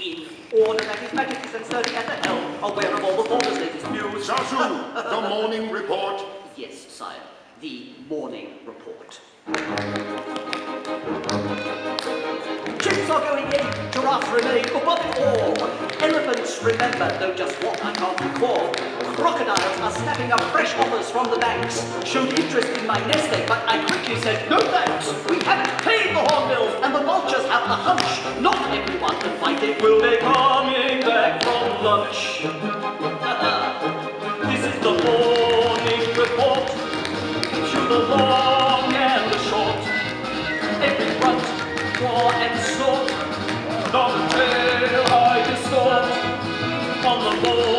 In order that His Majesty sturdy at the helm, aware of all the former's latest news. Zazu, the morning report. Yes, sire. The morning report. Chimps are going in, giraffes remain above it all. Elephants, remember, know just what I can't recall. Crocodiles are snapping up fresh offers from the banks. Showed interest in my nest egg, but I quickly said, no thanks. We haven't paid the hornbills, and the vultures have the hunch. Not will be coming back from lunch. this is the morning report to the long and the short. Every grunt, claw and sort, not a tale I distort on the board.